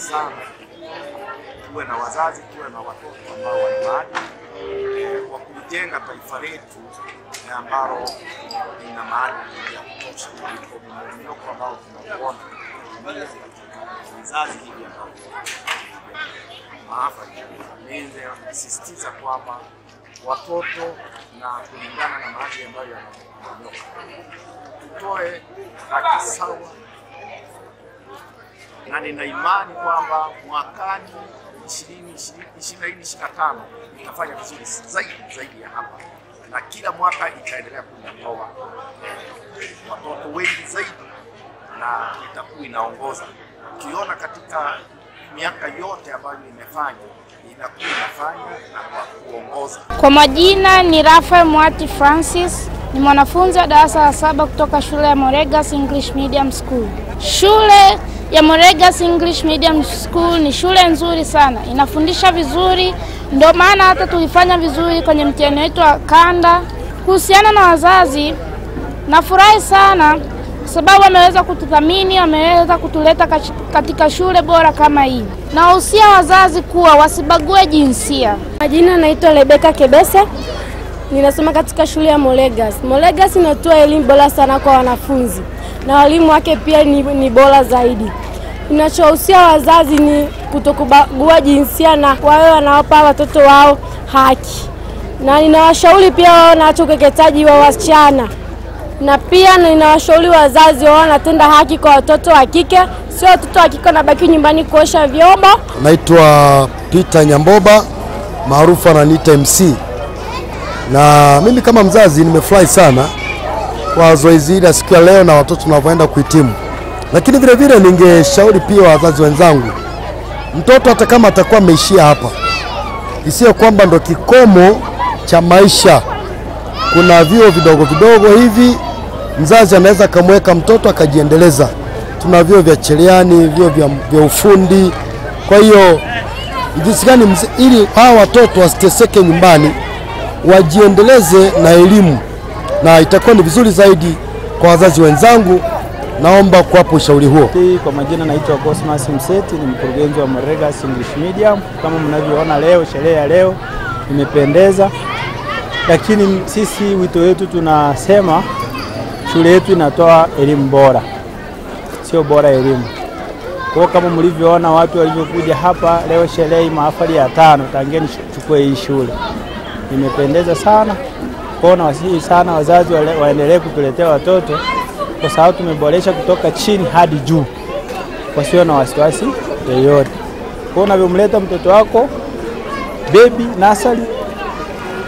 sana. Tuwe na wazazi, tuwe na watoto ambao wana maadili eh, wa kujenga taifa letu eh, ambalo lina maadili ya kutosha kuliko mmomonyoko ambao tunauona vizazi hivi ambao maafa menze, kwamba watoto na kulingana na maadili ambayo yanaonyoka tutoe haki sawa na nina imani kwamba mwakani ishirini ishirini na tano itafanya vizuri zaidi zaidi ya hapa, na kila mwaka itaendelea kutoa watoto wengi zaidi na itakuwa inaongoza. Ukiona katika miaka yote ambayo imefanya inakuwa inafanya na kuongoza. Kwa majina ni Rafael Mwati Francis, ni mwanafunzi wa darasa la saba kutoka shule ya Moregas English Medium School. Shule ya Moregas English Medium School ni shule nzuri sana, inafundisha vizuri, ndio maana hata tulifanya vizuri kwenye mtihani wetu wa kanda. Kuhusiana na wazazi, nafurahi sana sababu wameweza kututhamini, wameweza kutuleta katika shule bora kama hii. Nawahusia wazazi kuwa wasibague jinsia. Majina naitwa Rebeka Kebese, ninasoma katika shule ya Molegas. Molegas inatoa elimu bora sana kwa wanafunzi na walimu wake pia ni, ni bora zaidi. Ninachowahusia wazazi ni kutokubagua jinsia na wawe wanawapa watoto wao haki, na ninawashauri pia wao naacha ukeketaji wa wasichana na pia ninawashauri wazazi wao wanatenda haki kwa watoto wa kike, sio watoto wa kike wanabaki nyumbani kuosha vyombo. Naitwa Peter Nyamboba maarufu ananiita MC, na mimi kama mzazi nimefurahi sana kwa zoezi hili siku ya leo na watoto tunavyoenda kuhitimu, lakini vile vile ningeshauri pia wazazi wenzangu, mtoto hata kama atakuwa ameishia hapa, isiyo kwamba ndo kikomo cha maisha. Kuna vyuo vidogo vidogo hivi mzazi anaweza akamweka mtoto akajiendeleza. Tuna vyuo vya cheleani, vyuo vya, vya ufundi. Kwa hiyo jinsi gani ili hawa watoto wasiteseke nyumbani, wajiendeleze na elimu, na itakuwa ni vizuri zaidi kwa wazazi wenzangu. Naomba kuwapa ushauri huo. Kwa majina naitwa Cosmas Mseti, ni mkurugenzi wa Morega English Medium. Kama mnavyoona leo, sherehe ya leo imependeza, lakini sisi wito wetu tunasema shule yetu inatoa elimu bora, sio bora elimu. Kwa kama mlivyoona watu walivyokuja hapa leo, sherehe mahafali ya tano tangeni chukue hii shule, imependeza sana. kwao, nawasihi sana wazazi waendelee kutuletea watoto, kwa sababu tumeboresha kutoka chini hadi juu, wasiwe na wasiwasi yoyote. Kwao unavyomleta mtoto wako bebi nasali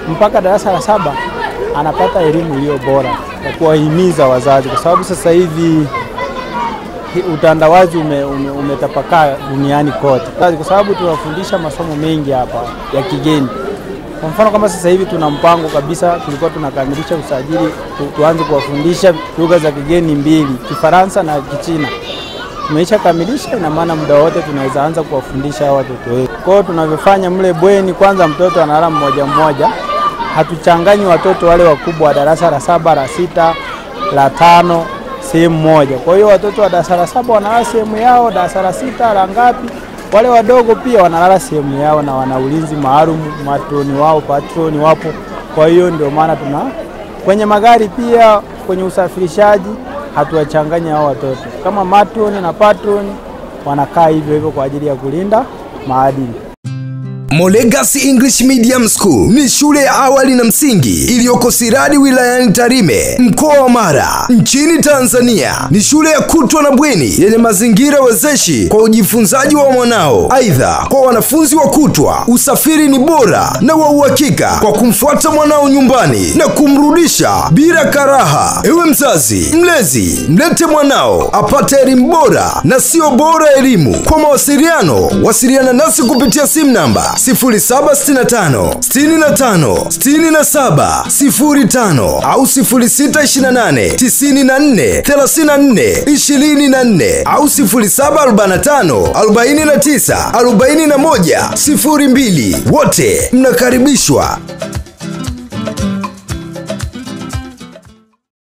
mpaka darasa la saba anapata elimu iliyo bora na kuwahimiza wazazi, kwa sababu sasa hivi utandawazi ume, ume, umetapakaa duniani kote, kwa sababu tunafundisha masomo mengi hapa ya kigeni. Kwa mfano kama sasa hivi tuna mpango kabisa, tulikuwa tunakamilisha usajili tu, tuanze kuwafundisha lugha za kigeni mbili, Kifaransa na Kichina. Tumeisha kamilisha, ina maana muda wote tunaweza anza kuwafundisha hao watoto wetu. Kwa hiyo tunavyofanya mle bweni, kwanza mtoto analala mmoja mmoja hatuchanganyi watoto wale wakubwa wa darasa la saba la sita la tano sehemu moja. Kwa hiyo watoto wa darasa la saba wanalala sehemu yao, darasa la sita la ngapi, wale wadogo pia wanalala sehemu yao, na wana ulinzi maalum, matroni wao patroni wapo. Kwa hiyo ndio maana tuna kwenye magari pia, kwenye usafirishaji hatuwachanganyi hao watoto, kama matroni na patroni wanakaa hivyo hivyo kwa ajili ya kulinda maadili. Molegas English Medium School ni shule ya awali na msingi iliyoko Siradi wilayani Tarime mkoa wa Mara nchini Tanzania. Ni shule ya kutwa na bweni yenye mazingira wezeshi kwa ujifunzaji wa mwanao. Aidha, kwa wanafunzi wa kutwa usafiri ni bora na wa uhakika kwa kumfuata mwanao nyumbani na kumrudisha bila karaha. Ewe mzazi mlezi, mlete mwanao apate elimu bora na sio bora elimu. Kwa mawasiliano, wasiliana nasi kupitia simu namba 0765 65 67 05 au 0628 94 34 24 au 0745 49 41 02. Wote mnakaribishwa.